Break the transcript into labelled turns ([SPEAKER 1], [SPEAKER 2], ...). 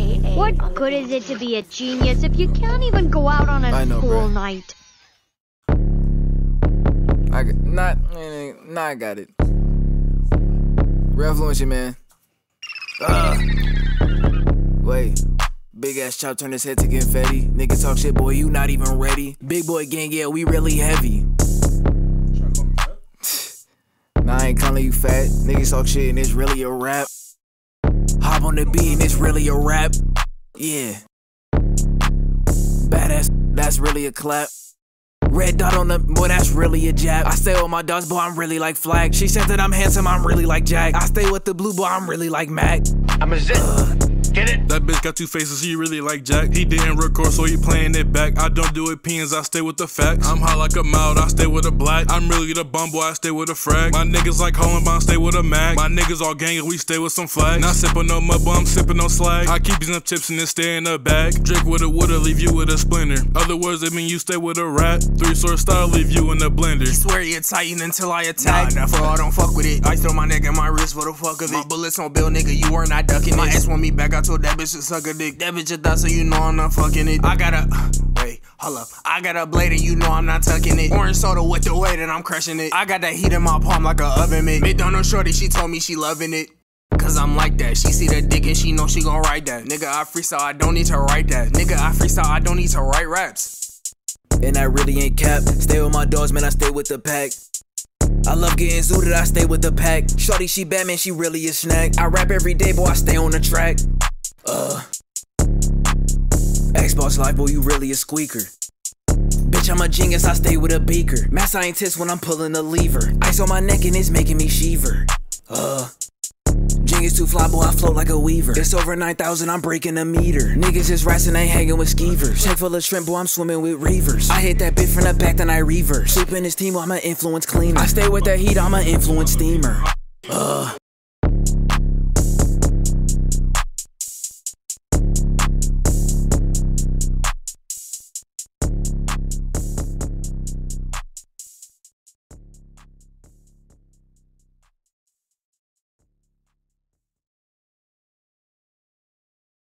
[SPEAKER 1] AKA.
[SPEAKER 2] What good is it to be a genius if you can't even go out on a
[SPEAKER 3] I know,
[SPEAKER 2] school
[SPEAKER 3] bruh.
[SPEAKER 2] night?
[SPEAKER 3] I got, not, nah, I got it. Real fluency, man. Uh, wait. Big ass chop turn his head to get confetti. Nigga talk shit, boy, you not even ready. Big boy gang, yeah, we really heavy. Nah, I ain't calling you fat. Niggas talk shit and it's really a rap. On the beat and it's really a rap. Yeah. Badass, that's really a clap. Red dot on the boy, that's really a jab. I stay with my dogs, boy, I'm really like Flag. She said that I'm handsome, I'm really like Jack. I stay with the blue boy, I'm really like Mac.
[SPEAKER 4] I'm a zit. Uh, Get it?
[SPEAKER 5] That bitch got two faces, he really like Jack. He didn't record, so he playing it back. I don't do opinions, I stay with the facts. I'm hot like a mouth, I stay with a black. I'm really the bum boy, I stay with a frag. My niggas like Columbine, stay with a mag. My niggas all gang, we stay with some flags. Not sipping no mud, but I'm sipping no slag. I keep these up tips and then stay in the bag. Drink with a woulda, leave you with a splinter. Other words, they mean you stay with a rat. Three sword style, leave you in the blender.
[SPEAKER 6] Swear you tighten until I attack. Nah, nah, for all don't fuck with it. I throw my neck and my wrist for the fuck of it. My bullets on bill, nigga, you were not ducking My ass want me back, I told that bitch to suck a dick. That bitch a thought, so you know I'm not fucking it. I got a, wait, hold up. I got a blade and you know I'm not tucking it. Orange soda with the weight and I'm crushing it. I got that heat in my palm like a oven mitt. Know shorty, she told me she loving it. Cause I'm like that. She see the dick and she know she gon' write that. Nigga, I freestyle, I don't need to write that. Nigga, I freestyle, I don't need to write raps.
[SPEAKER 3] And I really ain't cap. Stay with my dogs, man, I stay with the pack. I love getting zooted, I stay with the pack. Shorty, she Batman, she really a snack. I rap every day, boy, I stay on the track. Uh. Xbox Live, boy, you really a squeaker. Bitch, I'm a genius, I stay with a beaker. Mad scientist when I'm pulling the lever. Ice on my neck and it's making me shiver. Uh. Genius too fly, boy, I float like a weaver. It's over 9,000, I'm breaking a meter. Niggas is rats ain't hanging with skeevers. Tank full of shrimp, boy, I'm swimming with reavers. I hit that bitch from the back, then I reverse. Sleep in his team, I'm an influence cleaner. I stay with the heat, I'm an influence steamer. Uh.